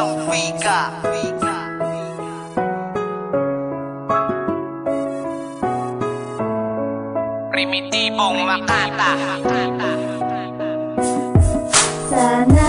Wika Primitibong Makata Sana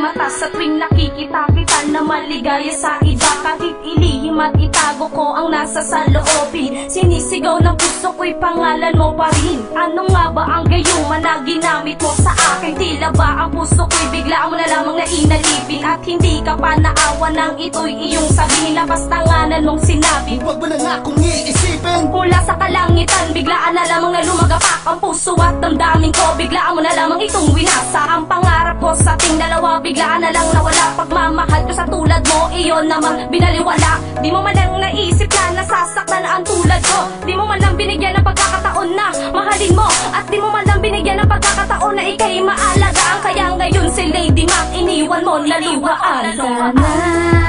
mata Sa tuwing nakikita kita maligaya sa iba. Kahit ilihim at itago ko ang nasa sa loobin. Sinisigaw ng puso ko'y pangalan mo pa rin. Ano nga ba ang gayuma na ginamit mo sa akin? Tila ba ang puso ko'y bigla mo na lamang na inalipin At hindi ka pa naawa ng ito'y iyong sabihin Lapas tanganan mong sinabi. Huwag mo na nga akong iisipin. Mula sa kalangitan, biglaan na lamang na lumagapak Ang puso at damdamin ko, biglaan mo na lamang itong winasa Ang pangarap ko sa ating dalawa, biglaan na lang nawala. Pagmamahal ko sa tulad mo, iyon naman binaliwala. Di mo man lang naisip na nasasaktan na ang tulad ko. Di mo man lang binigyan ng pagkakataon na mahalin mo. At di mo man lang binigyan ng pagkakataon na ikay maalagaan. Kaya ngayon si Lady Mac, iniwan mo lalugaan Sana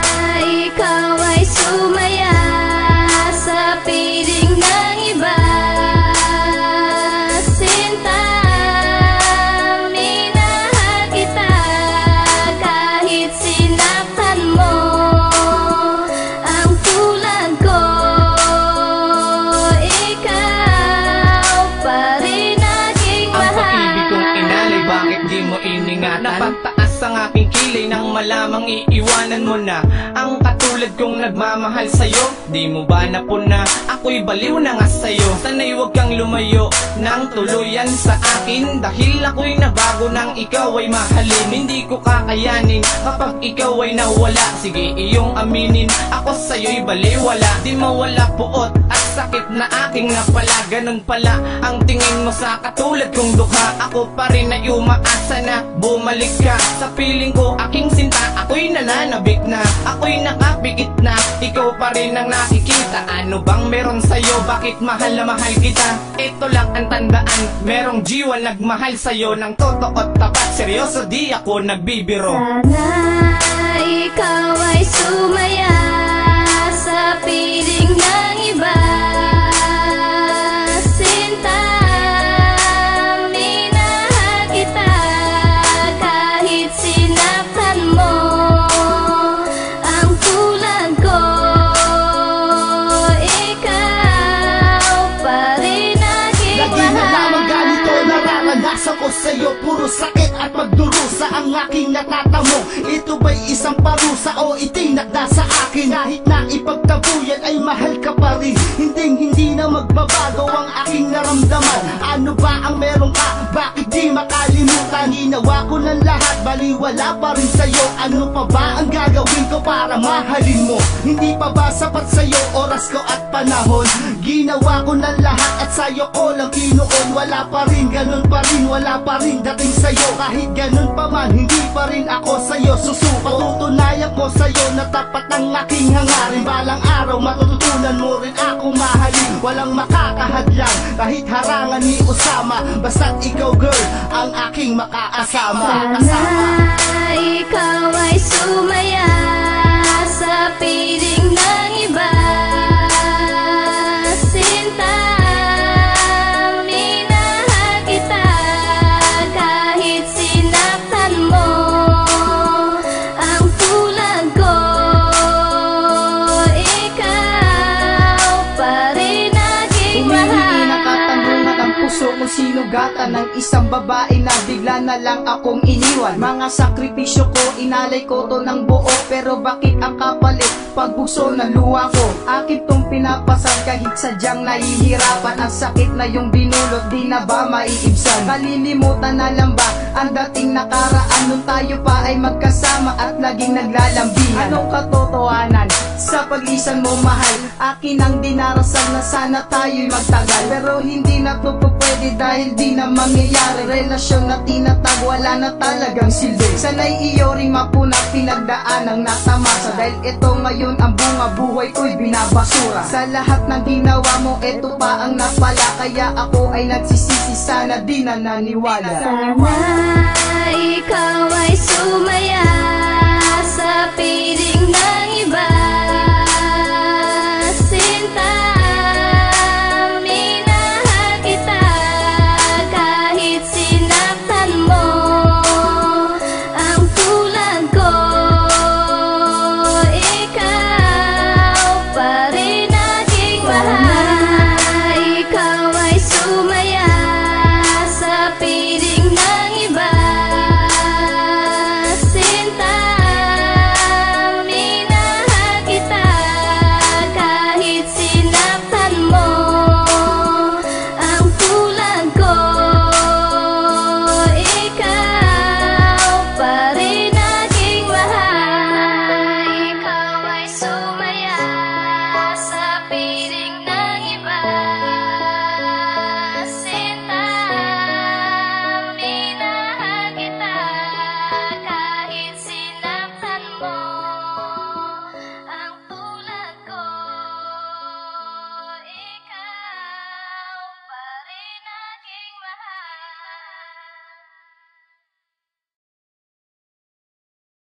inalay, bakit di mo iningatan? Napagtaas ang aking kilay nang malamang iiwanan mo na. Ang katulad kong nagmamahal sa'yo Di mo ba napuna? Ako'y baliw na nga sa'yo. Sana'y huwag kang lumayo ng tuluyan sa akin. Dahil ako'y nabago nang ikaw ay mahalin. Hindi ko kakayanin kapag ikaw ay nawala. Sige iyong aminin, ako sa'yo'y baliwala. Di mawala puot at sakit na aking napala. Ganun pala ang tingin mo sa katulad kong dukha Ako pa rin ay umaasa na bumalik ka Sa piling ko aking sinta Ako'y nananabik na Ako'y nakapikit na Ikaw pa rin ang nakikita Ano bang meron sa'yo? Bakit mahal na mahal kita? Ito lang ang tandaan Merong jiwa nagmahal sa'yo Nang totoo at tapat Seryoso di ako nagbibiro Sana ikaw Puro sakit at magdurusa ang aking natatamo. Ito ba'y isang parusa o itinakda sa akin? Kahit na ipagtabuyan ay mahal ka pa rin. Hindi hindi na magbabago ang aking naramdaman baliwala pa rin sa'yo. Ano pa ba ang gagawin ko para mahalin mo? Hindi pa ba sapat sa'yo oras ko at panahon? Ginawa ko ng lahat at sa'yo ko lang kinuon. Wala pa rin, ganun pa rin, wala pa rin dating sa'yo. Kahit ganun pa man, hindi pa rin ako sa'yo. Susuko Patutunayan ko sa'yo na tapat ang aking hangarin. Balang araw matututunan mo rin ako mahalin Walang makakahadlang kahit harangan ni Osama. Basta't ikaw girl, ang aking makaasama. Sana ikaw ay sumaya sinugatan ng isang babae na bigla na lang akong iniwan Mga sakripisyo ko, inalay ko to ng buo Pero bakit ang kapalit? Pagbukso ng luha ko Akin tong pinapasal kahit sadyang nahihirapan Ang sakit na yung binulot, di na ba maiibsan? Kalilimutan na lang ba ang dating nakaraan Nung tayo pa ay magkasama at laging naglalambihan Anong katotohanan? Sa paglisan mo mahal Akin ang dinarasal na sana tayo'y magtagal Pero hindi na pwede dahil di na mangyayari. Relasyon na tinatag wala na talagang silbi. Sana'y iyo rin mapuna pinagdaan ang natamasa Dahil ito ngayon ang bunga buhay ko'y binabasura. Sa lahat ng ginawa mo ito pa ang napala. Kaya ako ay nagsisisi sana di na naniwala. Sana ikaw ay sumaya